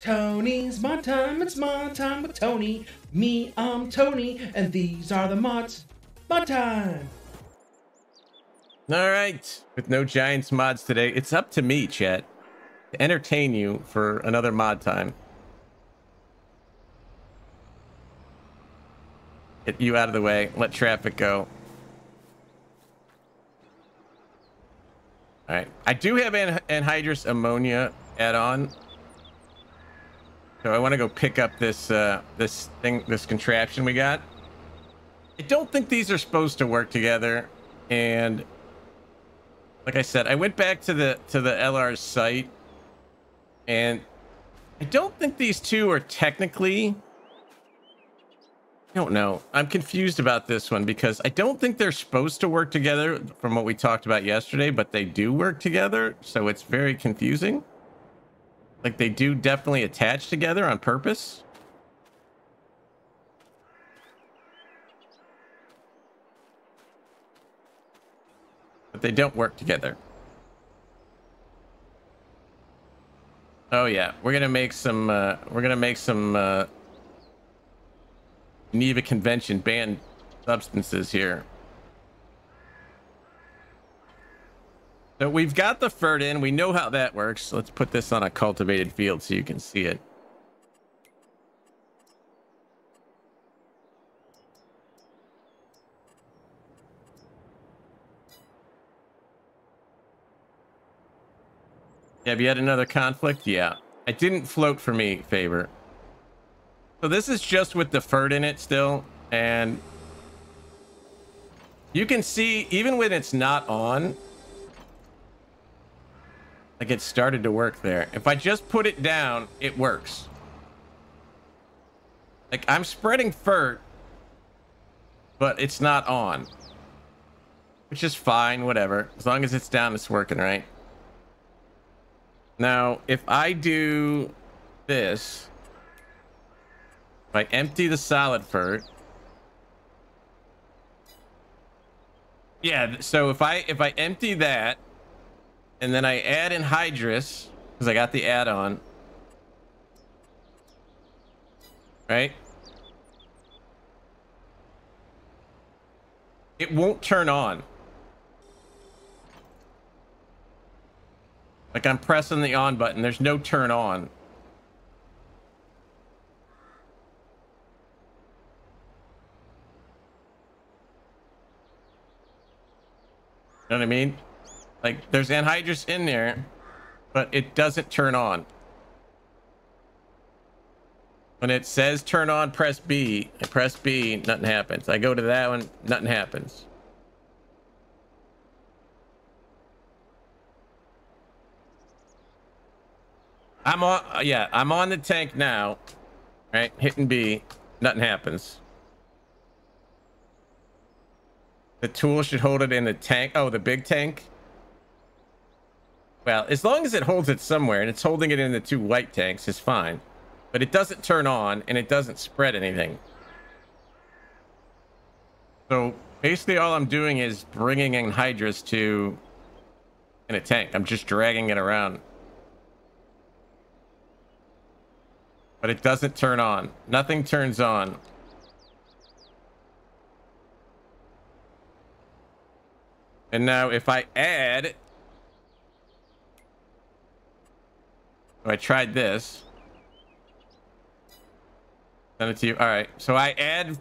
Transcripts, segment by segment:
Tony's mod time, it's mod time with Tony. Me, I'm Tony, and these are the mods. Mod time! All right. With no Giants mods today, it's up to me, chat, to entertain you for another mod time. Get you out of the way. Let traffic go. All right. I do have an anhydrous ammonia add-on. So I want to go pick up this uh, this thing, this contraption we got. I don't think these are supposed to work together, and like I said, I went back to the to the LR site, and I don't think these two are technically. I don't know. I'm confused about this one because I don't think they're supposed to work together from what we talked about yesterday, but they do work together, so it's very confusing. Like they do definitely attach together on purpose. But they don't work together. Oh yeah, we're gonna make some. Uh, we're gonna make some uh, Geneva Convention banned substances here. So we've got the FERT in. We know how that works. Let's put this on a cultivated field so you can see it. Have you had another conflict? Yeah. It didn't float for me, favor. So this is just with the FERT in it still. And you can see, even when it's not on, like it started to work there. If I just put it down, it works. Like I'm spreading FERT, but it's not on. Which is fine, whatever. As long as it's down, it's working, right? Now, if I do this, if I empty the solid FERT, yeah, so if I if I empty that and then I add anhydrous, because I got the add-on. Right? It won't turn on. Like I'm pressing the on button. There's no turn on. You know what I mean? Like there's anhydrous in there, but it doesn't turn on. When it says turn on, press B. I press B, nothing happens. I go to that one, nothing happens. I'm on, yeah, I'm on the tank now. Right, hitting B, nothing happens. The tool should hold it in the tank. Oh, the big tank. Well, as long as it holds it somewhere and it's holding it in the two white tanks is fine. But it doesn't turn on and it doesn't spread anything. So basically all I'm doing is bringing anhydrous to in a tank. I'm just dragging it around. But it doesn't turn on. Nothing turns on. And now if I add I tried this. Send it to you. All right. So I add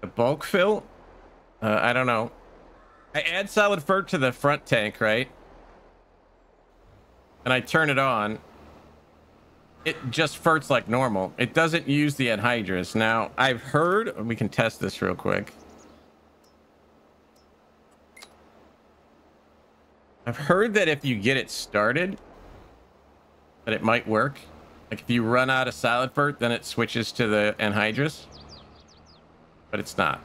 the bulk fill. Uh, I don't know. I add solid FERT to the front tank, right? And I turn it on. It just FERTs like normal. It doesn't use the anhydrous. Now, I've heard... We can test this real quick. I've heard that if you get it started, that it might work. Like if you run out of solid FERT, then it switches to the anhydrous. But it's not.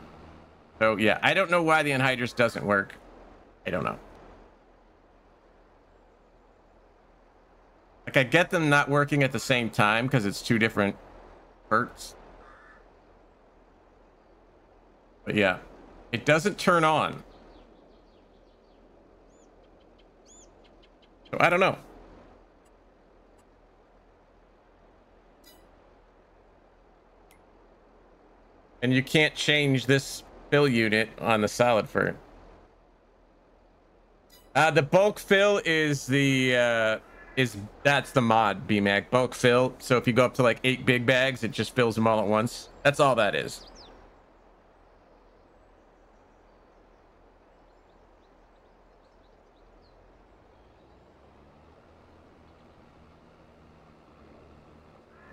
So yeah, I don't know why the anhydrous doesn't work. I don't know. Like I get them not working at the same time because it's two different FERTs. But yeah, it doesn't turn on. So I don't know. And you can't change this fill unit on the solid FERT. Uh, the bulk fill is the uh, is that's the mod BMAC bulk fill. So if you go up to like eight big bags, it just fills them all at once. That's all that is.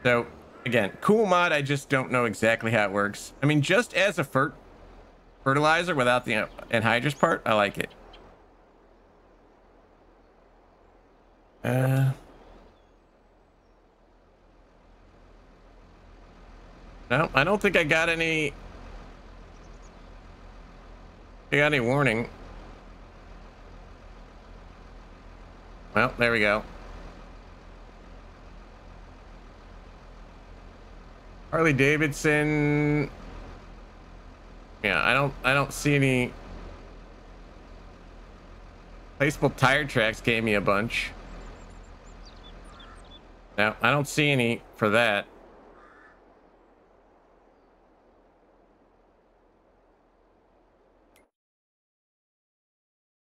So again, cool mod. I just don't know exactly how it works. I mean, just as a fer fertilizer without the anhydrous part, I like it. Uh, no, I don't think I got any. I got any warning. Well, there we go. Harley Davidson. Yeah, I don't I don't see any placeable tire tracks gave me a bunch. Now I don't see any for that.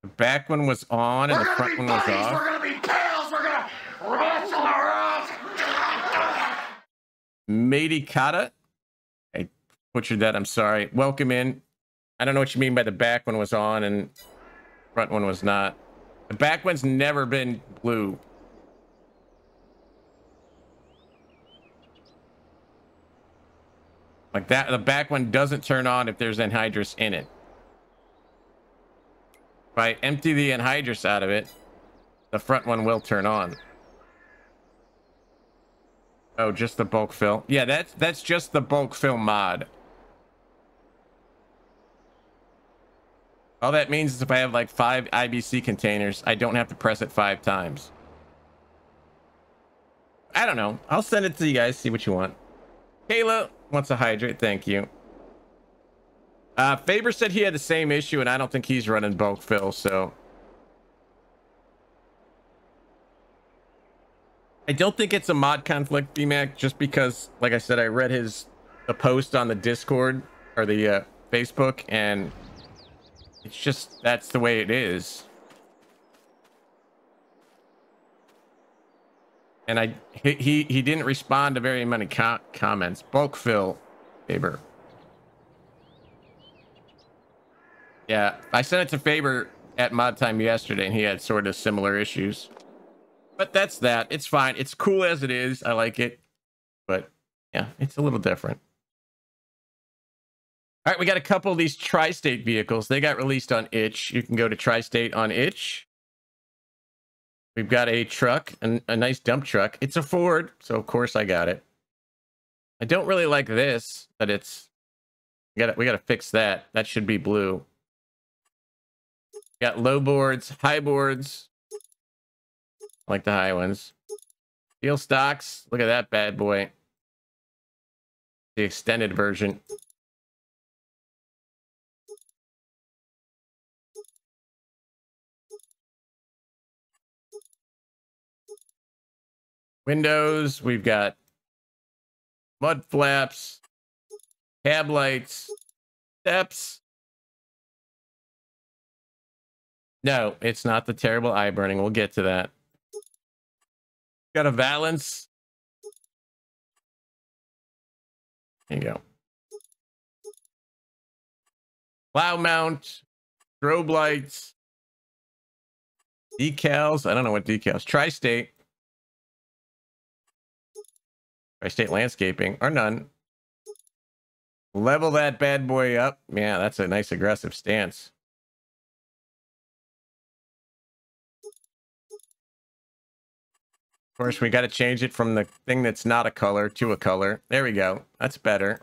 The back one was on and the front one was off. We're gonna be pals. We're gonna wrestle around. Matey Kata. I butchered that. I'm sorry. Welcome in. I don't know what you mean by the back one was on and front one was not. The back one's never been blue. Like that, the back one doesn't turn on if there's anhydrous in it. If I empty the anhydrous out of it, the front one will turn on. Oh, just the bulk fill. Yeah, that's that's just the bulk fill mod. All that means is if I have like five IBC containers, I don't have to press it five times. I don't know. I'll send it to you guys, see what you want. Kayla wants a hydrate. Thank you. Uh, Faber said he had the same issue, and I don't think he's running bulk fill, so I don't think it's a mod conflict, BMAC, just because, like I said, I read his the post on the Discord or the uh, Facebook, and it's just that's the way it is. And I he he, he didn't respond to very many co comments. Bulk fill, Faber. Yeah, I sent it to Faber at mod time yesterday, and he had sort of similar issues. But that's that. It's fine. It's cool as it is. I like it. But yeah, it's a little different. All right, we got a couple of these tri-state vehicles. They got released on itch. You can go to tri-state on itch. We've got a truck, and a nice dump truck. It's a Ford, so of course I got it. I don't really like this, but it's we got we got to fix that. That should be blue. Got low boards, high boards like the high ones. Steel stocks. Look at that bad boy. The extended version. Windows, we've got mud flaps, cab lights, steps. No, it's not the terrible eye burning. We'll get to that. Got a valence. There you go. Plow mount, strobe lights, decals. I don't know what decals. Tri-state. Tri-state landscaping or none. Level that bad boy up. Yeah, that's a nice aggressive stance. Course, we got to change it from the thing that's not a color to a color. There we go. That's better.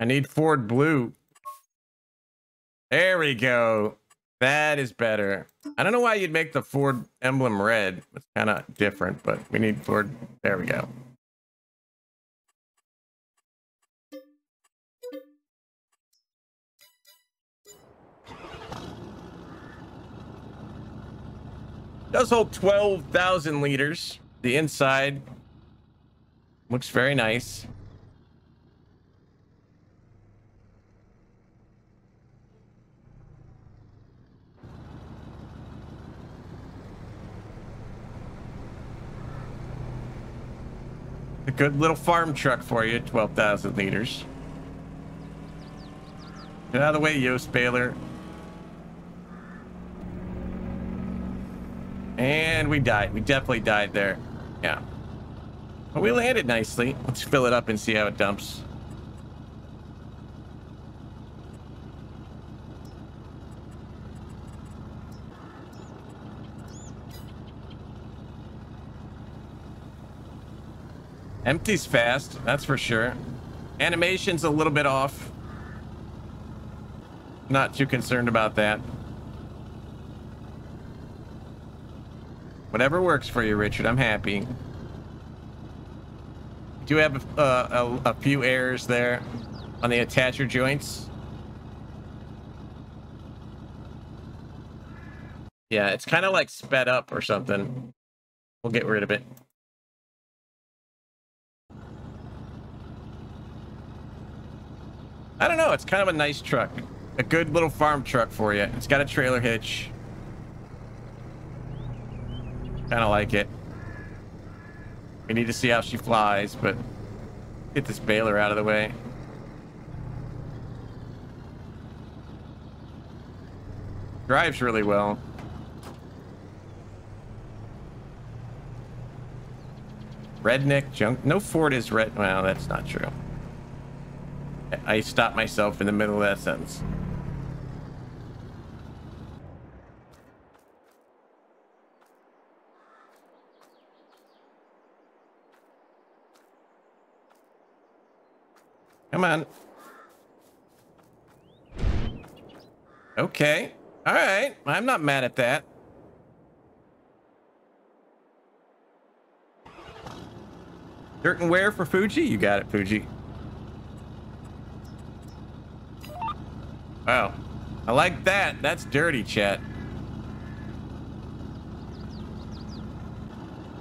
I need Ford blue. There we go. That is better. I don't know why you'd make the Ford emblem red. It's kind of different, but we need Ford. There we go. Does hold 12,000 liters. The inside looks very nice. A good little farm truck for you, 12,000 liters. Get out of the way, Yost Baylor. And we died. We definitely died there. Yeah. But we landed nicely. Let's fill it up and see how it dumps. Empties fast, that's for sure. Animation's a little bit off. Not too concerned about that. Whatever works for you, Richard. I'm happy. Do you have a, a, a few errors there on the attacher joints? Yeah, it's kind of like sped up or something. We'll get rid of it. I don't know. It's kind of a nice truck. A good little farm truck for you. It's got a trailer hitch. Kind of like it. We need to see how she flies, but get this baler out of the way. Drives really well. Redneck junk. No Ford is red. Well, that's not true. I stopped myself in the middle of that sentence. Come on. Okay. All right. I'm not mad at that. Dirt and wear for Fuji? You got it, Fuji. Wow. I like that. That's dirty, chat.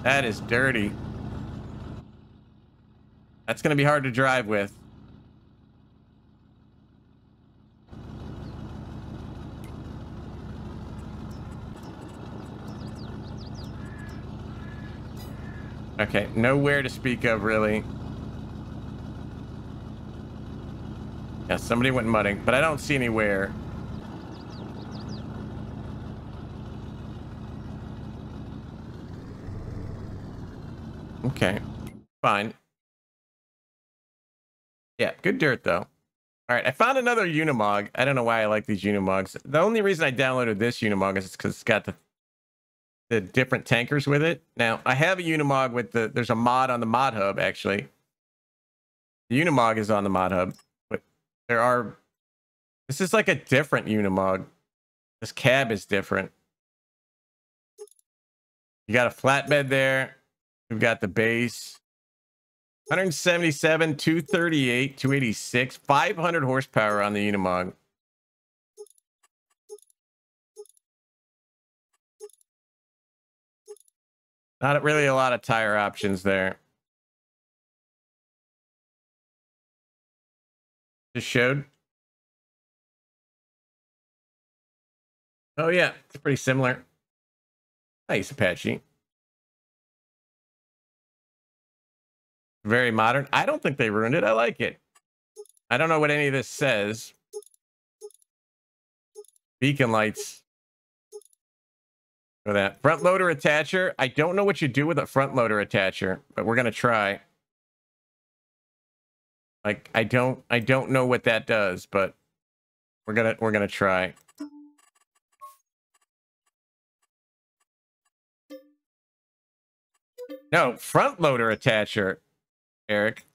That is dirty. That's going to be hard to drive with. Okay, nowhere to speak of, really. Yeah, somebody went mudding, but I don't see anywhere. Okay, fine. Yeah, good dirt, though. All right, I found another Unimog. I don't know why I like these Unimogs. The only reason I downloaded this Unimog is because it's got the the different tankers with it. Now, I have a Unimog with the, there's a mod on the mod hub, actually. The Unimog is on the mod hub. But there are. This is like a different Unimog. This cab is different. You got a flatbed there. We've got the base. 177, 238, 286, 500 horsepower on the Unimog. Not really a lot of tire options there. Just showed. Oh yeah, it's pretty similar. Nice Apache. Very modern. I don't think they ruined it. I like it. I don't know what any of this says. Beacon lights. For that. Front loader attacher. I don't know what you do with a front loader attacher, but we're going to try. Like I don't I don't know what that does, but we're gonna we're gonna try. No, front loader attacher, Eric.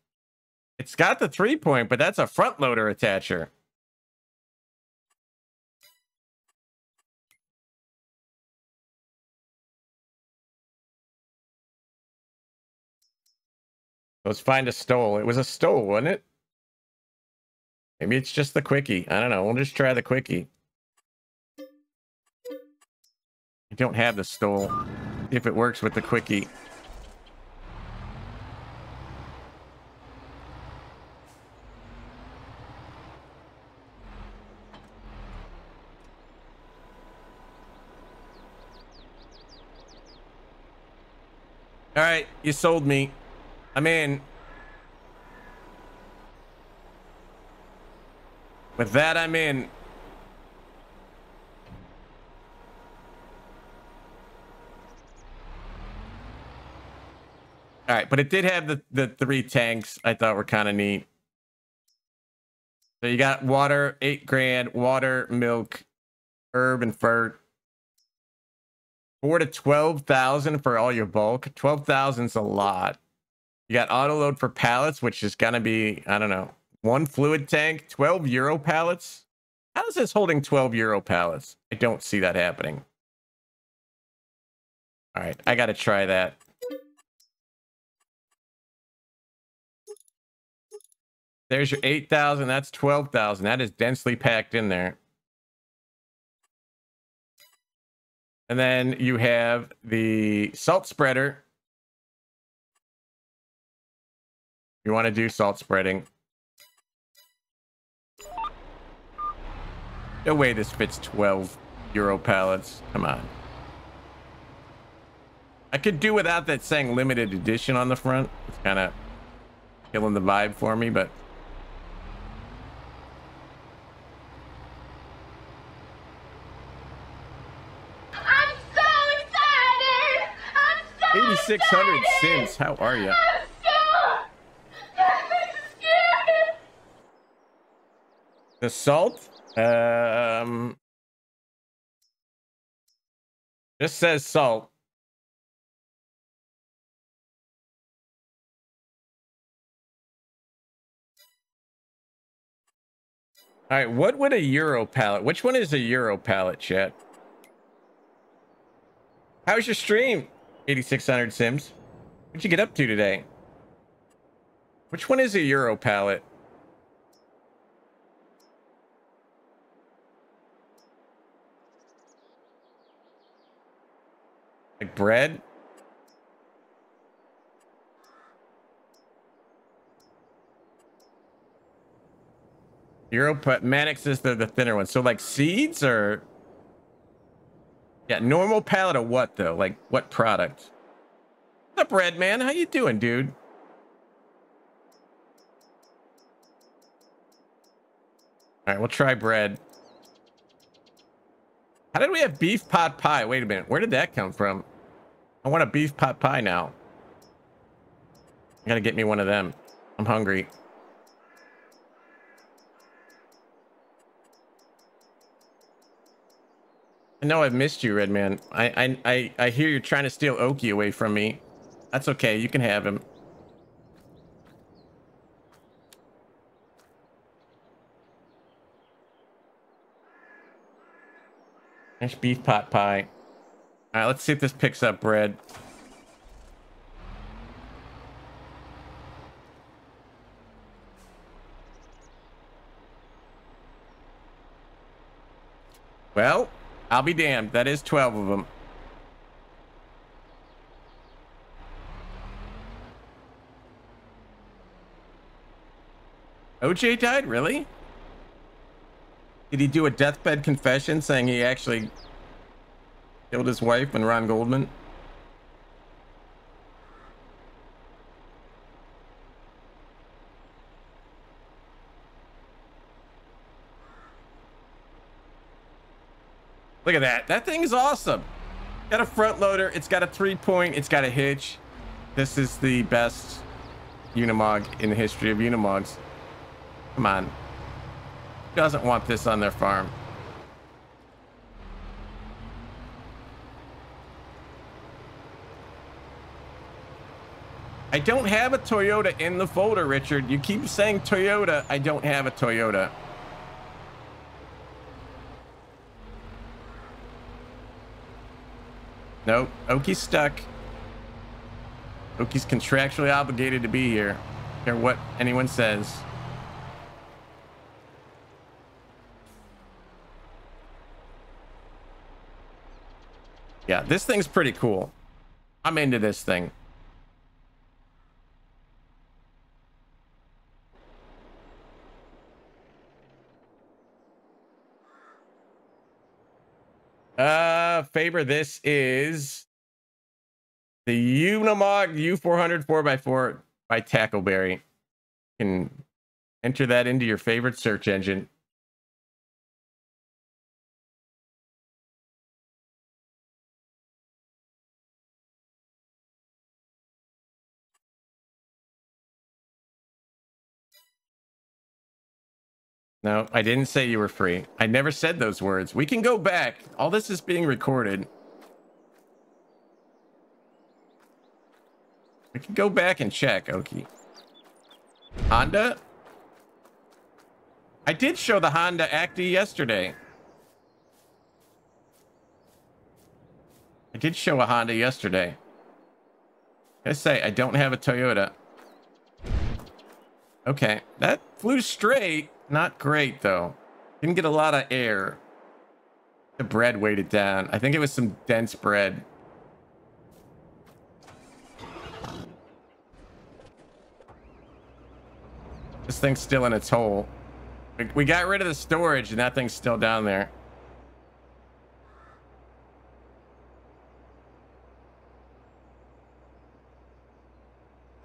It's got the three point, but that's a front loader attacher. Let's find a Stoll. It was a Stoll, wasn't it? Maybe it's just the Quicke. I don't know. We'll just try the Quicke. I don't have the Stoll. If it works with the Quicke. All right, you sold me. I'm in. With that, I'm in. All right, but it did have the, the three tanks I thought were kind of neat. So you got water, eight grand, water, milk, herb, and fur. Four to 12,000 for all your bulk. 12,000 is a lot. You got auto load for pallets, which is going to be, I don't know, one fluid tank, 12 euro pallets. How is this holding 12 euro pallets? I don't see that happening. All right, I got to try that. There's your 8,000. That's 12,000. That is densely packed in there. And then you have the salt spreader. You want to do salt spreading. No way this fits 12 euro pallets. Come on. I could do without that saying limited edition on the front. It's kind of killing the vibe for me, but I'm so excited! I'm so 8600 Sims, how are you? The salt? Um, just says salt. All right, what would a Euro pallet? Which one is a Euro pallet, chat? How's your stream? 8600 Sims. What'd you get up to today? Which one is a Euro pallet? Like bread? Euro put Manix is the, the thinner one. So like seeds or yeah, normal pallet of what though? Like what product? What's up, Red Man? How you doing, dude? All right, we'll try bread. How did we have beef pot pie? Wait a minute. Where did that come from? I want a beef pot pie now. I gotta get me one of them. I'm hungry. I know I've missed you, Redman. I, I I I hear you're trying to steal Oki away from me. That's okay. You can have him. Nice beef pot pie. All right, let's see if this picks up bread. Well, I'll be damned. That is 12 of them. OJ died? Really? Did he do a deathbed confession saying he actually killed his wife and Ron Goldman? Look at that. That thing is awesome. Got a front loader. It's got a three point. It's got a hitch. This is the best Unimog in the history of Unimogs. Come on. Who doesn't want this on their farm? I don't have a Toyota in the folder, Richard. You keep saying Toyota. I don't have a Toyota. Nope. Oki's stuck. Oki's contractually obligated to be here. Care what anyone says. Yeah, this thing's pretty cool. I'm into this thing. Uh, Faber, this is The Unimog U400 4x4 by Tackleberry. You can enter that into your favorite search engine. No, I didn't say you were free. I never said those words. We can go back. All this is being recorded. We can go back and check, Oki. Honda? I did show the Honda Acty yesterday. I did show a Honda yesterday. I say I don't have a Toyota. Okay, that flew straight. Not great though. Didn't get a lot of air. The bread weighed it down. I think it was some dense bread. This thing's still in its hole. We, got rid of the storage and that thing's still down there.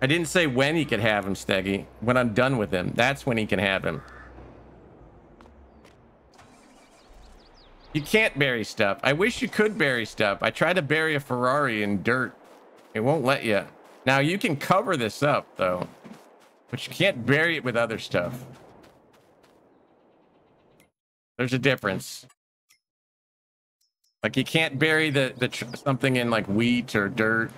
I didn't say when he could have him, Steggy. When I'm done with him, that's when he can have him. You can't bury stuff. I wish you could bury stuff. I tried to bury a Ferrari in dirt. It won't let you. Now you can cover this up though, but you can't bury it with other stuff. There's a difference. Like you can't bury the, the something in like wheat or dirt.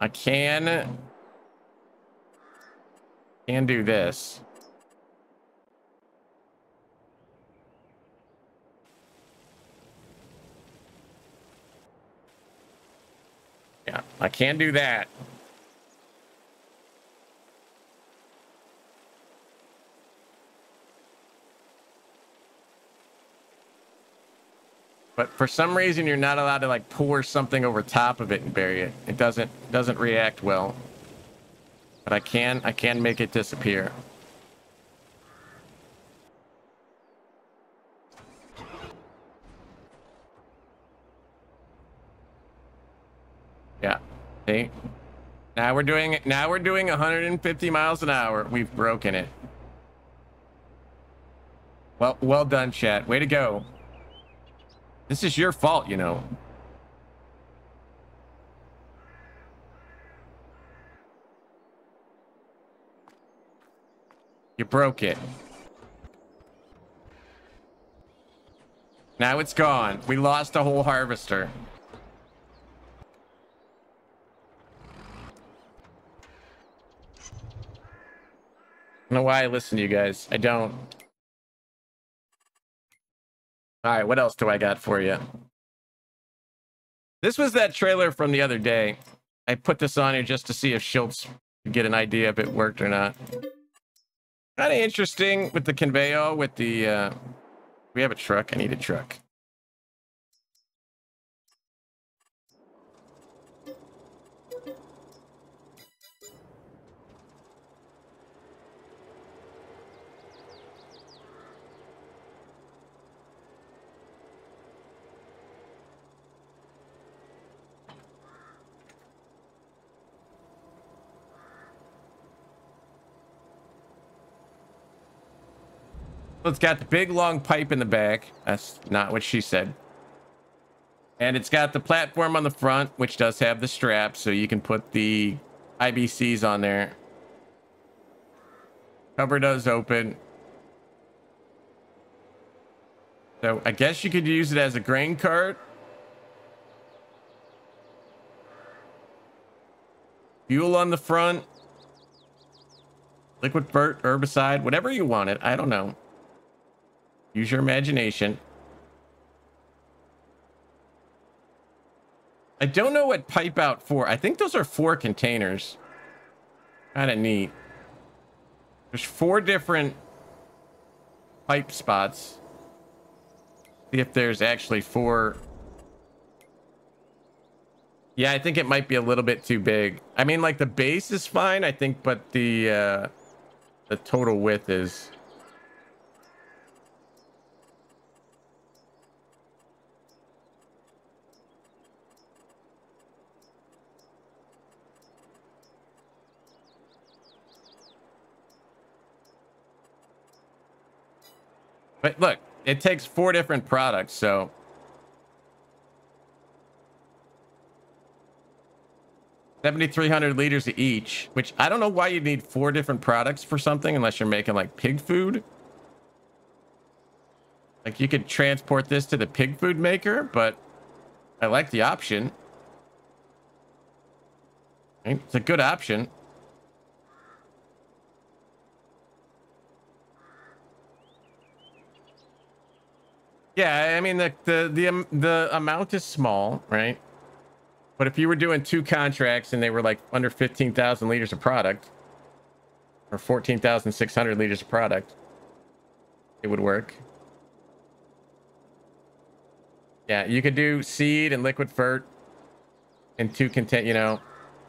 I can can do this. Yeah, I can do that. But for some reason, you're not allowed to like pour something over top of it and bury it. It doesn't doesn't react well. But I can I can make it disappear. Yeah. See? Now we're doing it. now we're doing 150 miles an hour. We've broken it. Well, well done, chat. Way to go. This is your fault, you know. You broke it. Now it's gone. We lost a whole harvester. Don't know why I listen to you guys. I don't. All right, what else do I got for you? This was that trailer from the other day. I put this on here just to see if Schultz could get an idea if it worked or not. Kind of interesting with the conveyor, with the... Uh... We have a truck. I need a truck. It's got the big long pipe in the back. That's not what she said. And it's got the platform on the front, which does have the strap, so you can put the IBCs on there. Cover does open. So I guess you could use it as a grain cart. Fuel on the front. Liquid herbicide, whatever you want it. I don't know. Use your imagination. I don't know what pipe out for. I think those are four containers. Kind of neat. There's four different pipe spots. See if there's actually four. Yeah, I think it might be a little bit too big. I mean, like the base is fine, I think, but the uh, the total width is But look, it takes four different products, so Seventy-three hundred liters each, which I don't know why you need four different products for something unless you're making like pig food. Like you could transport this to the pig food maker, but I like the option. It's a good option. Yeah, I mean the the the um, the amount is small, right? But if you were doing two contracts and they were like under 15,000 liters of product or 14,600 liters of product, it would work. Yeah, you could do seed and liquid fert and two content, you know,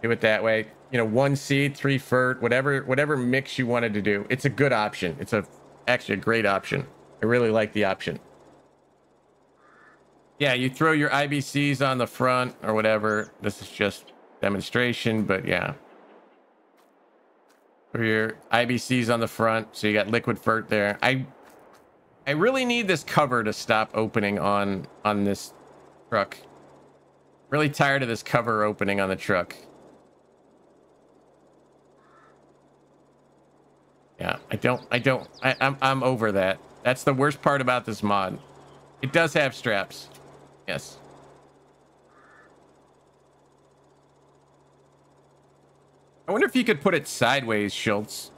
do it that way. You know, one seed, three fert, whatever whatever mix you wanted to do. It's a good option. It's a actually a great option. I really like the option. Yeah, you throw your IBCs on the front or whatever. This is just demonstration, but yeah. For your IBCs on the front, so you got liquid fert there. I I really need this cover to stop opening on on this truck. Really tired of this cover opening on the truck. Yeah, I don't I don't I, I'm I'm over that. That's the worst part about this mod. It does have straps. Yes. I wonder if you could put it sideways, Schultz.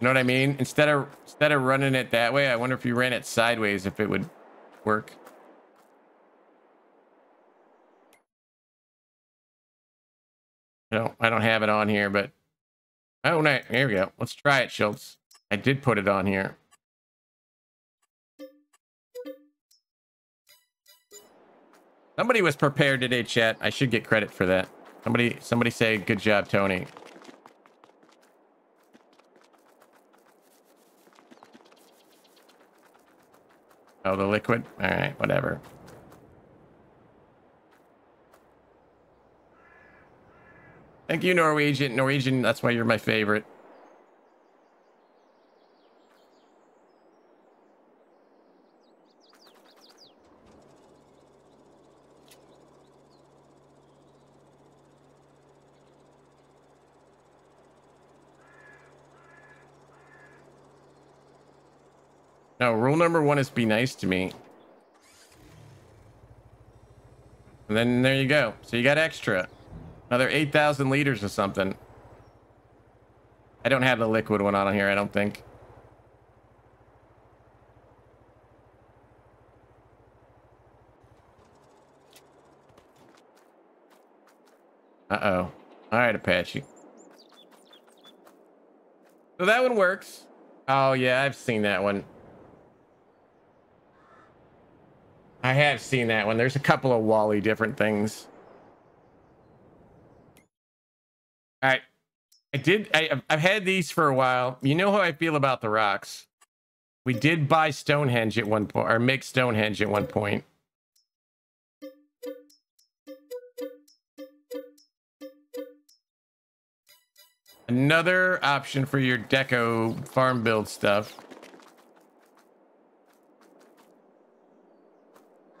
You know what I mean? Instead of instead of running it that way, I wonder if you ran it sideways if it would work. No, I don't have it on here, but oh no, here we go. Let's try it, Schultz. I did put it on here. Somebody was prepared today, chat. I should get credit for that. Somebody, somebody say, good job, Tony. Oh, the liquid? All right, whatever. Thank you, Norwegian. Norwegian, that's why you're my favorite. Rule number one is be nice to me. And then there you go. So you got extra. Another 8,000 liters or something. I don't have the liquid one on here, I don't think. Uh-oh. All right, Apache. So that one works. Oh, yeah, I've seen that one. I have seen that one. There's a couple of Wally different things. All right. I did. I, I've had these for a while. You know how I feel about the rocks. We did buy Stonehenge at one point, or make Stonehenge at one point. Another option for your deco farm build stuff.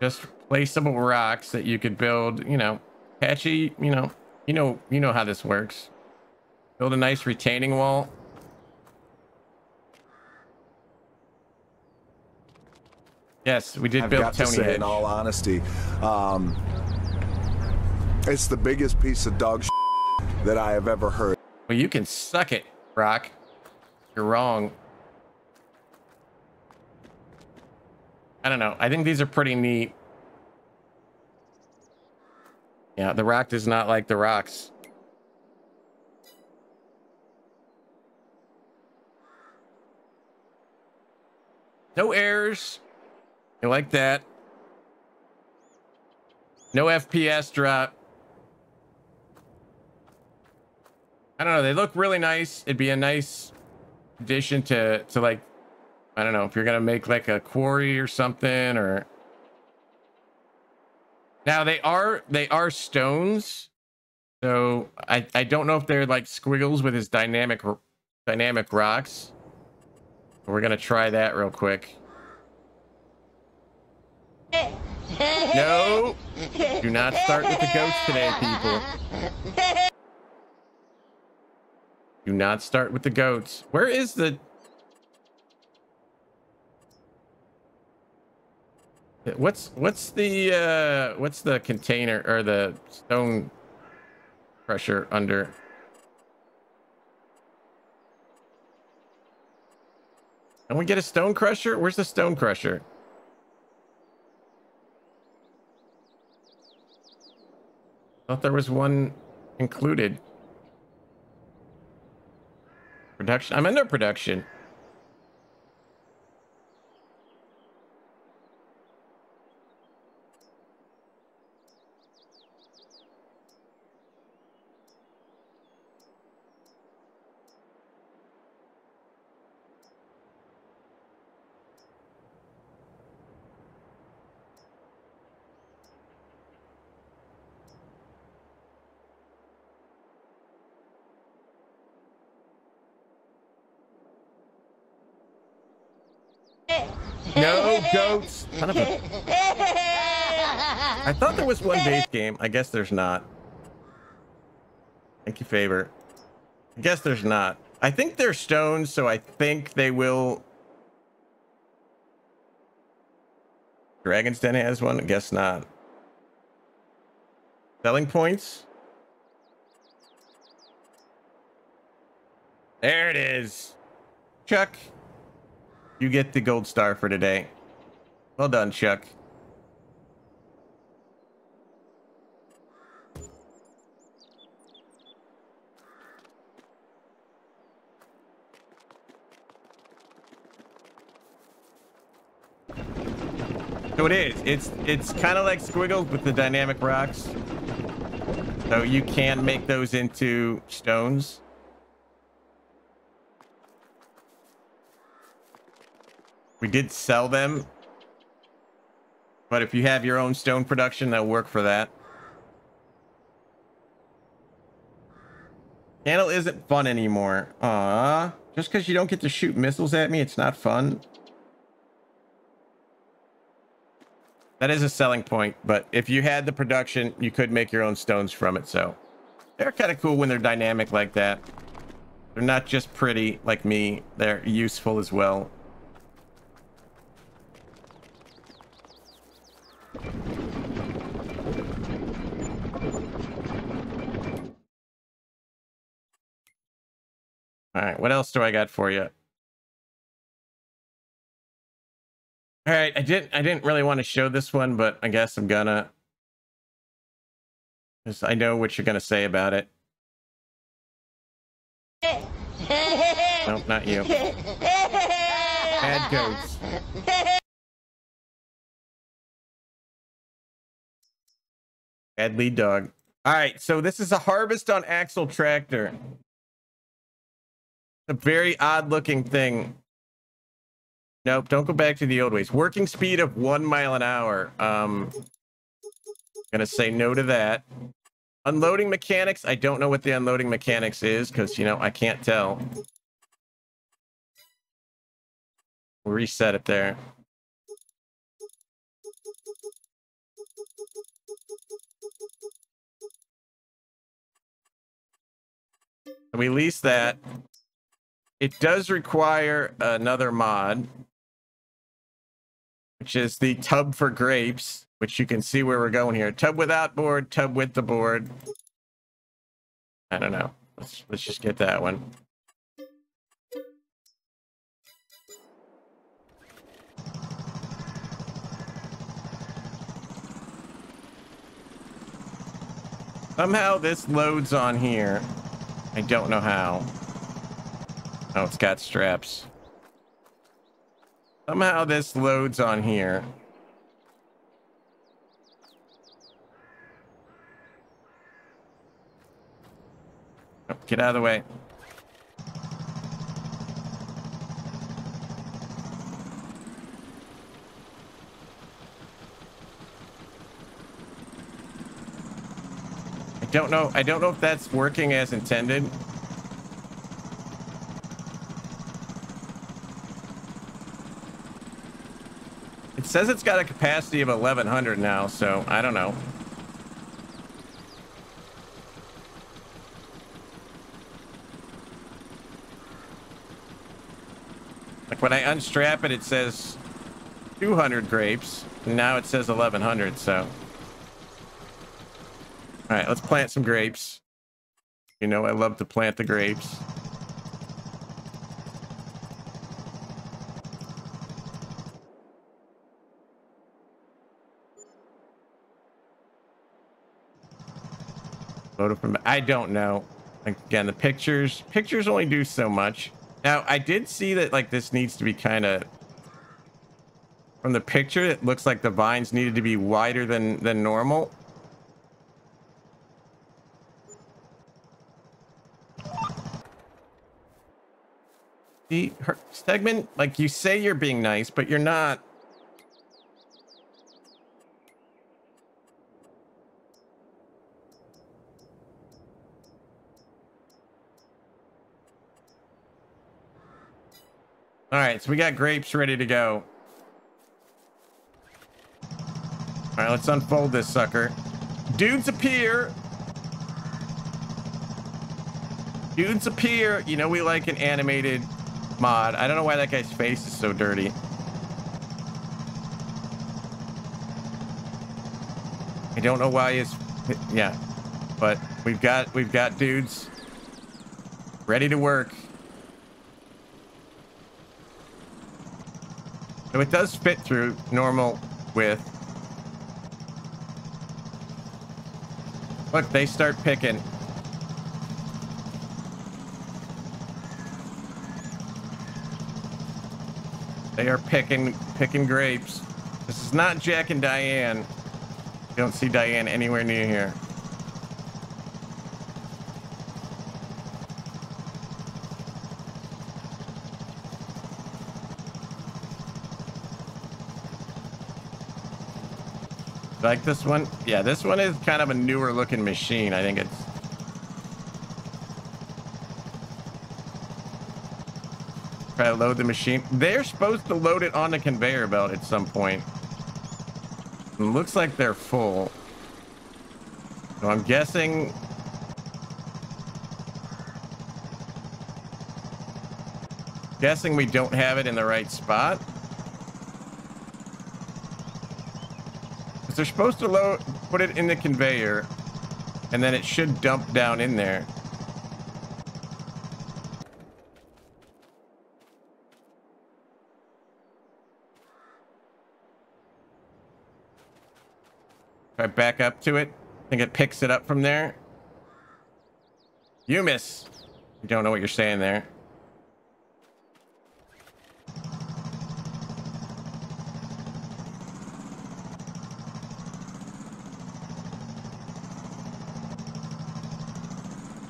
Just placeable rocks that you could build, you know, patchy, you know, you know, you know how this works. Build a nice retaining wall. Yes, we did I've build got Tony to say, Hedge. in all honesty, um, it's the biggest piece of dog that I have ever heard. Well, you can suck it, Rock. You're wrong. I don't know. I think these are pretty neat. Yeah, the rock does not like the rocks. No errors. You like that. No FPS drop. I don't know. They look really nice. It'd be a nice addition to to like I don't know if you're gonna make like a quarry or something or. Now they are they are stones, so I I don't know if they're like squiggles with his dynamic dynamic rocks. We're gonna try that real quick. No! Do not start with the ghosts today, people. Do not start with the goats. Where is the... What's what's the uh what's the container or the stone crusher under? Can we get a stone crusher? Where's the stone crusher? Thought there was one included. Production. I'm under production. No goats. Son of a... I thought there was one base game. I guess there's not. Thank you, Faber. I guess there's not. I think they're stones, so I think they will. Dragon's Den has one. I guess not. Selling points. There it is. Chuck. You get the gold star for today. Well done, Chuck. So it is. It's it's kind of like squiggles with the dynamic rocks. So you can make those into stones. We did sell them. But if you have your own stone production, that'll work for that. Candle isn't fun anymore. Ah, Just because you don't get to shoot missiles at me, it's not fun. That is a selling point, but if you had the production, you could make your own stones from it, so... They're kind of cool when they're dynamic like that. They're not just pretty like me, they're useful as well. All right, what else do I got for you? All right, I didn't I didn't really want to show this one, but I guess I'm gonna because I know what you're gonna say about it. nope, not you. Bad goats. Lead dog. All right, so this is a harvest on axle tractor. A very odd looking thing. Nope, don't go back to the old ways. Working speed of one mile an hour. Um, gonna say no to that. Unloading mechanics. I don't know what the unloading mechanics is because, you know, I can't tell. reset it there. We lease that. It does require another mod, which is the tub for grapes, which you can see where we're going here. Tub without board, tub with the board. I don't know. Let's let's just get that one. Somehow this loads on here. I don't know how. Oh, it's got straps. Somehow this loads on here. Oh, get out of the way. Don't know. I don't know if that's working as intended. It says it's got a capacity of 1100 now, so I don't know. Like when I unstrap it, it says 200 grapes. And now it says 1100, so. All right, let's plant some grapes. You know, I love to plant the grapes. From I don't know. Again, the pictures pictures only do so much. Now, I did see that like this needs to be kind of from the picture, it looks like the vines needed to be wider than than normal. See, her, Stegman, like you say you're being nice, but you're not. All right, so we got grapes ready to go. All right, let's unfold this sucker. Dudes appear. Dudes appear. You know we like an animated mod. I don't know why that guy's face is so dirty. I don't know why his yeah. But we've got we've got dudes ready to work. So it does fit through normal width. Look, they start picking. They are picking picking grapes. This is not Jack and Diane. You don't see Diane anywhere near here. Like this one? Yeah, this one is kind of a newer looking machine. I think it's try to load the machine. They're supposed to load it on the conveyor belt at some point. It looks like they're full. So I'm guessing guessing we don't have it in the right spot. Because they're supposed to load, put it in the conveyor, and then it should dump down in there. If I back up to it, I think it picks it up from there. You miss. You don't know what you're saying there.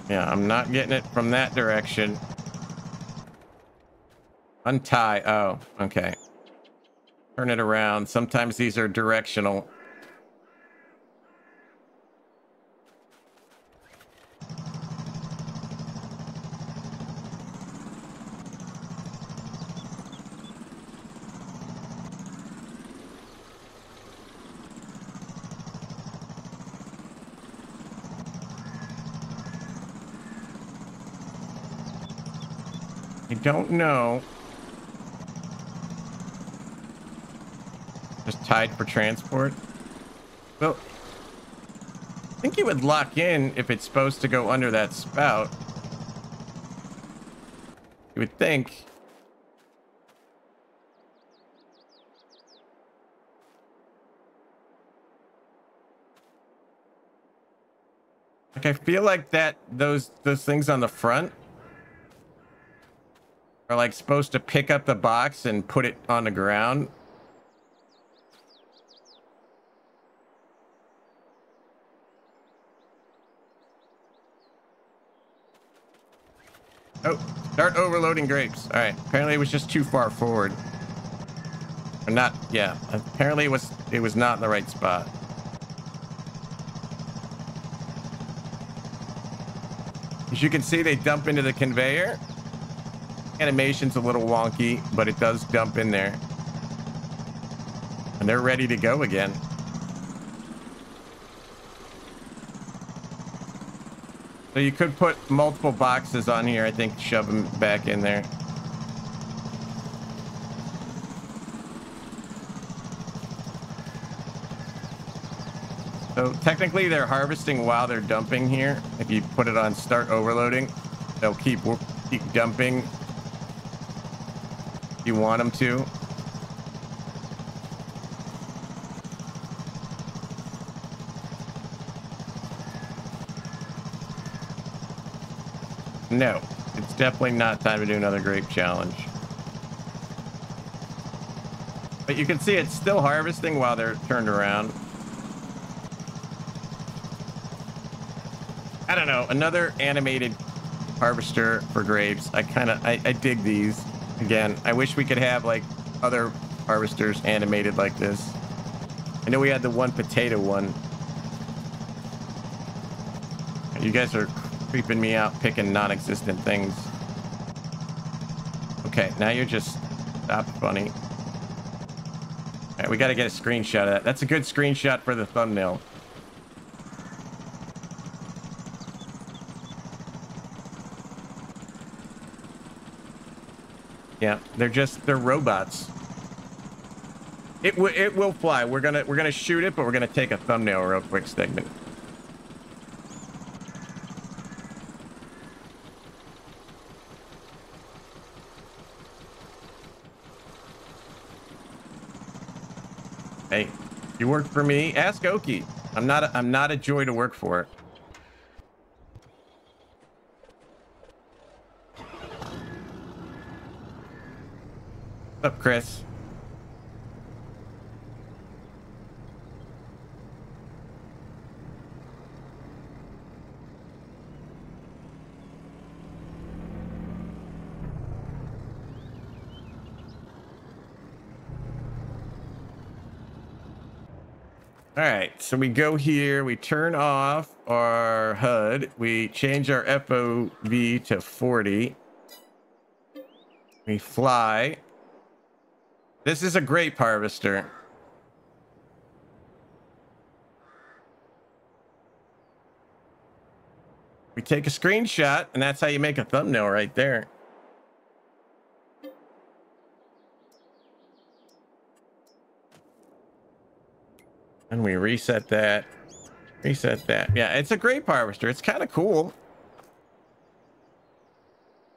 Yeah, I'm not getting it from that direction. Untie. Oh, okay. Turn it around. Sometimes these are directional. Don't know. Just tied for transport. Well, I think it would lock in if it's supposed to go under that spout. You would think. Like I feel like that those those things on the front are like supposed to pick up the box and put it on the ground. Oh, start overloading grapes. All right. Apparently it was just too far forward. Or not, yeah. Apparently it was it was not in the right spot. As you can see, they dump into the conveyor. Animation's a little wonky, but it does dump in there. And they're ready to go again. So you could put multiple boxes on here, I think, shove them back in there. So technically they're harvesting while they're dumping here. If you put it on start overloading, they'll keep keep dumping. You want them to. No, it's definitely not time to do another grape challenge. But you can see it's still harvesting while they're turned around. I don't know, another animated harvester for grapes. I kind of, I, I dig these. Again, I wish we could have like other harvesters animated like this. I know we had the one potato one. You guys are creeping me out picking non-existent things. Okay, now you're just stop funny. All right, we got to get a screenshot of that. That's a good screenshot for the thumbnail. Yeah, they're just they're robots. It it will fly. We're gonna we're gonna shoot it, but we're gonna take a thumbnail real quick Stegman. Hey, you work for me? Ask Oki. I'm not a, I'm not a joy to work for. What's up, Chris? All right, so we go here, we turn off our HUD, we change our FOV to 40. We fly. This is a grape harvester. We take a screenshot, and that's how you make a thumbnail right there. And we reset that. Reset that. Yeah, it's a grape harvester. It's kind of cool.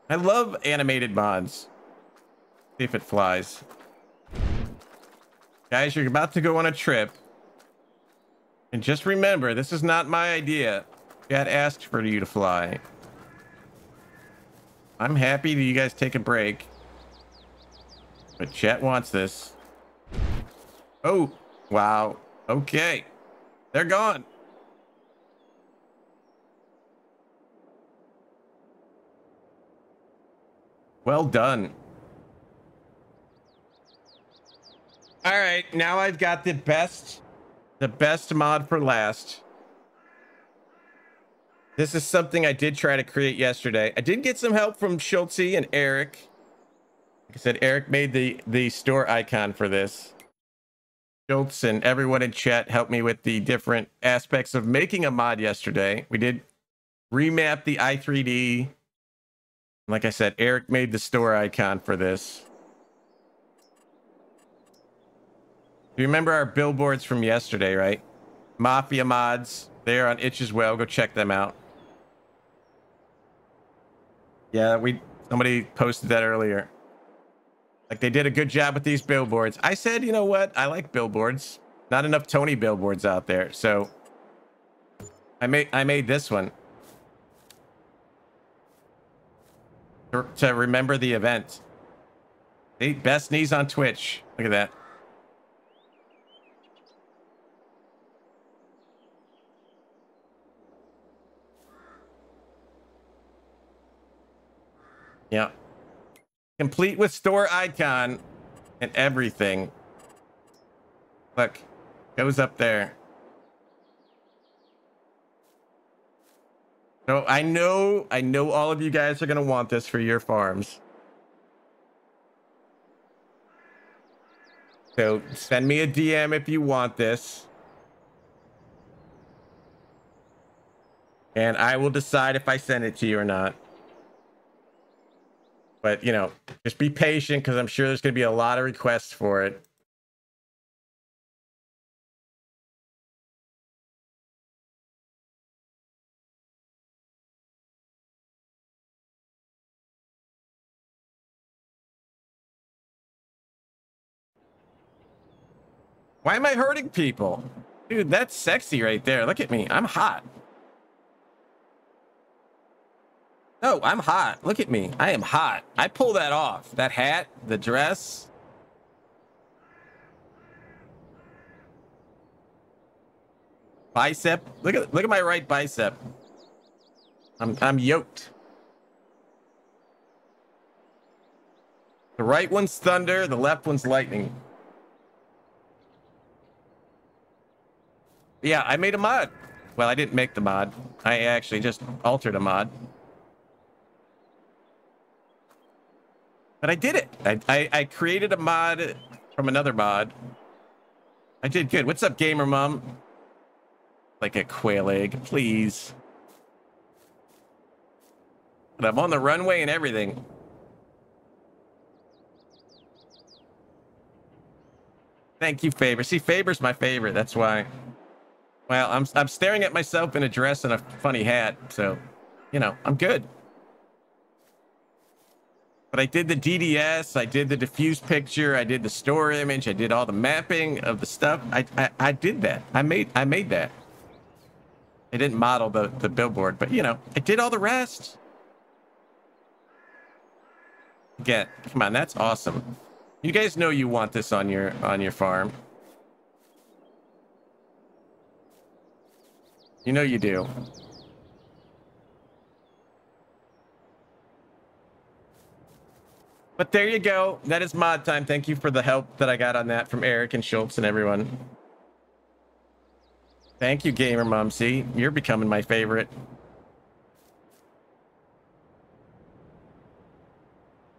I love animated mods. See if it flies. Guys, you're about to go on a trip. And just remember, this is not my idea. Dad asked for you to fly. I'm happy that you guys take a break. But chat wants this. Oh, wow. Okay. They're gone. Well done. All right, now I've got the best, the best mod for last. This is something I did try to create yesterday. I did get some help from Schultz and Eric. Like I said, Eric made the, the store icon for this. Schultz and everyone in chat helped me with the different aspects of making a mod yesterday. We did remap the i3D. Like I said, Eric made the store icon for this. You remember our billboards from yesterday, right? Mafia mods. They're on itch as well. Go check them out. Yeah, we somebody posted that earlier. Like they did a good job with these billboards. I said, you know what? I like billboards. Not enough Tony billboards out there. So I made I made this one. To remember the event. Eight best knees on Twitch. Look at that. Yeah. Complete with store icon and everything. Look, goes up there. So I know, I know all of you guys are going to want this for your farms. So send me a DM if you want this. And I will decide if I send it to you or not. But, you know, just be patient because I'm sure there's going to be a lot of requests for it. Why am I hurting people? Dude, that's sexy right there. Look at me. I'm hot. No, I'm hot. Look at me. I am hot. I pull that off. That hat, the dress. Bicep. Look at look at my right bicep. I'm I'm yoked. The right one's thunder, the left one's lightning. Yeah, I made a mod. Well, I didn't make the mod. I actually just altered a mod. But I did it. I, I, I created a mod from another mod. I did good. What's up, gamer mom? Like a quail egg, please. But I'm on the runway and everything. Thank you, Faber. See, Faber's my favorite. That's why. Well, I'm I'm staring at myself in a dress and a funny hat, so you know I'm good. But I did the DDS, I did the diffuse picture, I did the store image, I did all the mapping of the stuff. I I, I did that. I made I made that. I didn't model the the billboard, but you know I did all the rest. Get come on, that's awesome. You guys know you want this on your on your farm. You know you do. But there you go. That is mod time. Thank you for the help that I got on that from Eric and Schultz and everyone. Thank you, Gamer Mom. See, you're becoming my favorite.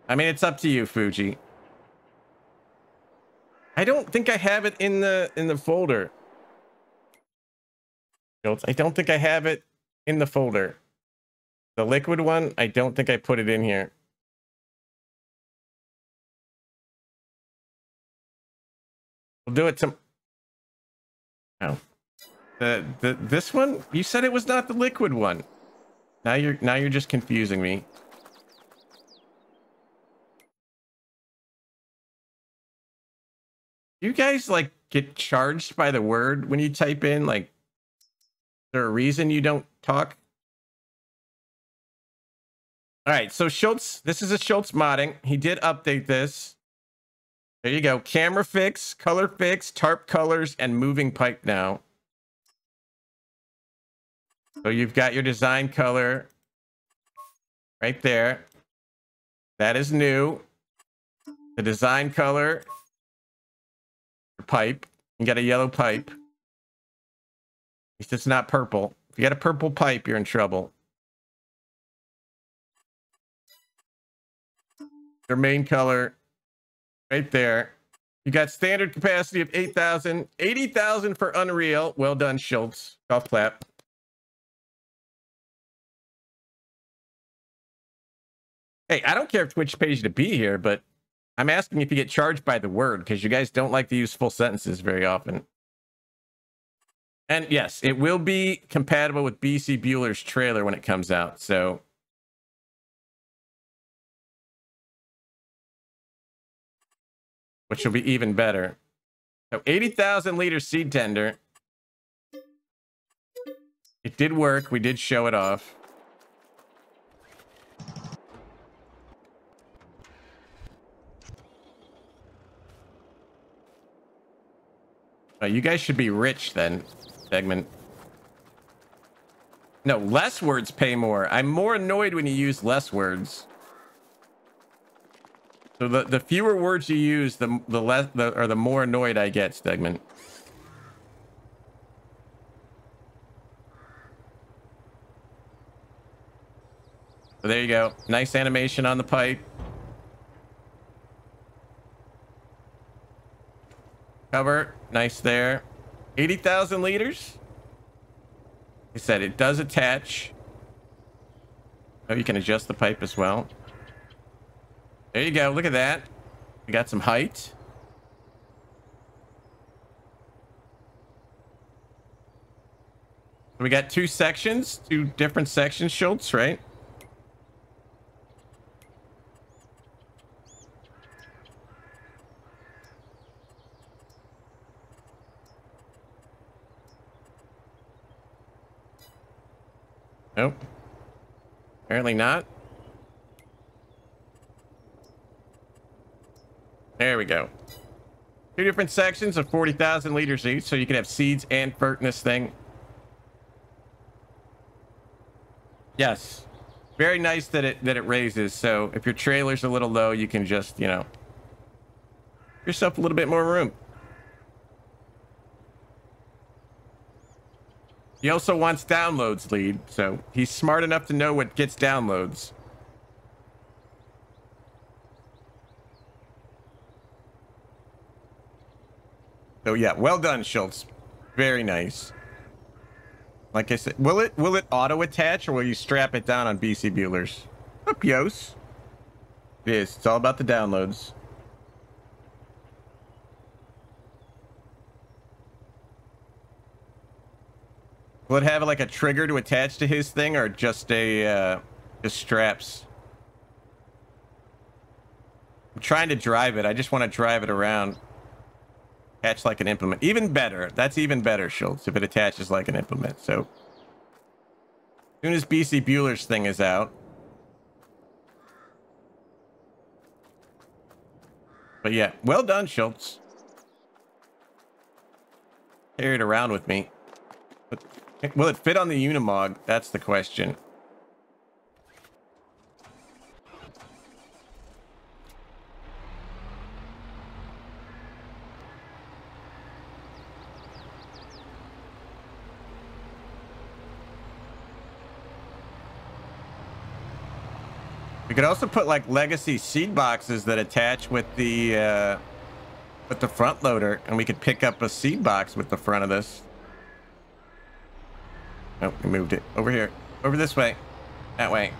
I mean, it's up to you, Fuji. I don't think I have it in the in the folder. I don't think I have it in the folder. The liquid one, I don't think I put it in here. We'll do it to. No, the the this one. You said it was not the liquid one. Now you're now you're just confusing me. You guys like get charged by the word when you type in like there a reason you don't talk? All right, so Schultz, this is a Schultz modding. He did update this. There you go. Camera fix, color fix, tarp colors, and moving pipe now. So you've got your design color right there. That is new. The design color, your pipe. You got a yellow pipe least it's not purple. If you got a purple pipe, you're in trouble. Your main color right there. You got standard capacity of 8,000, 80,000 for Unreal. Well done, Schultz. Golf clap. Hey, I don't care if Twitch pays you to be here, but I'm asking if you get charged by the word because you guys don't like to use full sentences very often. And yes, it will be compatible with BC Bueller's trailer when it comes out. So which will be even better. So 80,000 liter seed tender. It did work. We did show it off. Uh, you guys should be rich then Stegman. No, less words pay more. I'm more annoyed when you use less words. So the, the fewer words you use, the the less the or the more annoyed I get, Stegman. So there you go. Nice animation on the pipe. Cover, nice there. 80,000 liters. He said it does attach. Oh, you can adjust the pipe as well. There you go. Look at that. We got some height. We got two sections, two different sections, Schultz, right? Nope. Apparently not. There we go. Two different sections of 40,000 liters each, so you can have seeds and fert in this thing. Yes. Very nice that it that it raises, so if your trailer's a little low, you can just, you know, Give yourself a little bit more room. He also wants downloads lead, so he's smart enough to know what gets downloads. So yeah, well done, Schultz. Very nice. Like I said, will it will it auto attach or will you strap it down on BC Bueller's? Up Yos. It is. It's all about the downloads. Will it have like a trigger to attach to his thing or just a uh, just straps? I'm trying to drive it. I just want to drive it around. Attach like an implement. Even better. That's even better, Schultz, if it attaches like an implement. So, as soon as BC Bueller's thing is out. But yeah, well done, Schultz. Carry it around with me. But Will it fit on the Unimog? That's the question. We could also put like legacy seed boxes that attach with the uh, with the front loader, and we could pick up a seed box with the front of this. Nope, we moved it. Over here. Over this way. That way.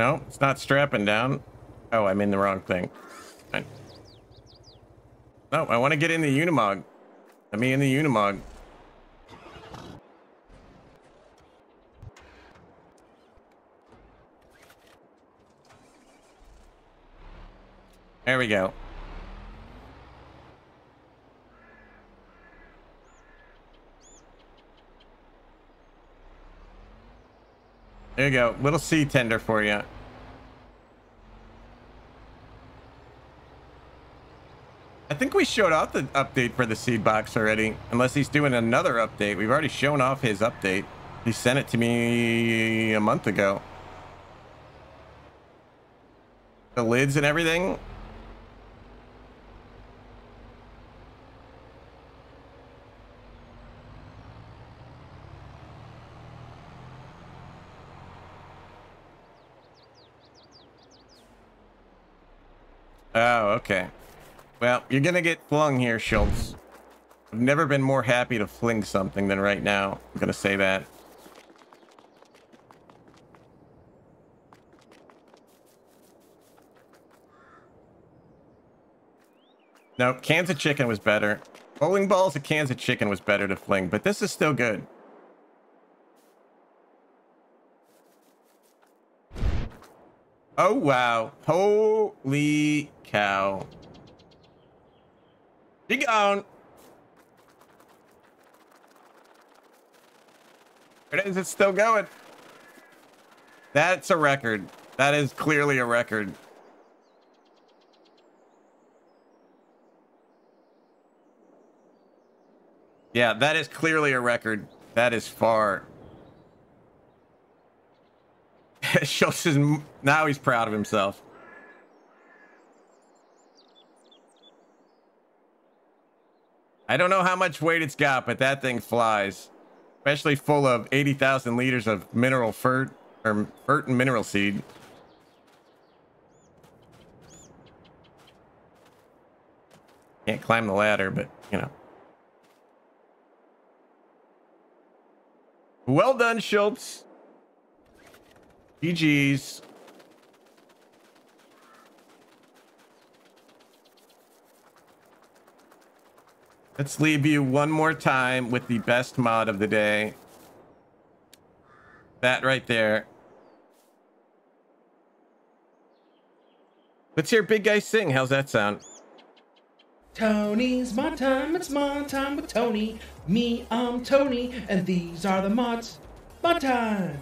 No, it's not strapping down. Oh, I'm in the wrong thing. Fine. No, I want to get in the Unimog. Let me in the Unimog. There we go. There you go. Little sea tender for you. I think we showed off the update for the seed box already. Unless he's doing another update. We've already shown off his update. He sent it to me a month ago. The lids and everything. Oh, okay. Well, you're gonna get flung here, Schultz. I've never been more happy to fling something than right now. I'm gonna say that. No, cans of chicken was better. Bowling balls of cans of chicken was better to fling, but this is still good. Oh, wow. Holy cow. Be gone. It is. It's still going. That's a record. That is clearly a record. Yeah, that is clearly a record. that is far. Schultz is now he's proud of himself. I don't know how much weight it's got, but that thing flies. Especially full of 80,000 liters of mineral fert or fert and mineral seed. Can't climb the ladder, but you know. Well done, Schultz. GG's. Let's leave you one more time with the best mod of the day. That right there. Let's hear Big Guy sing. How's that sound? Tony's mod time, it's mod time with Tony. Me, I'm Tony, and these are the mods. Mod time!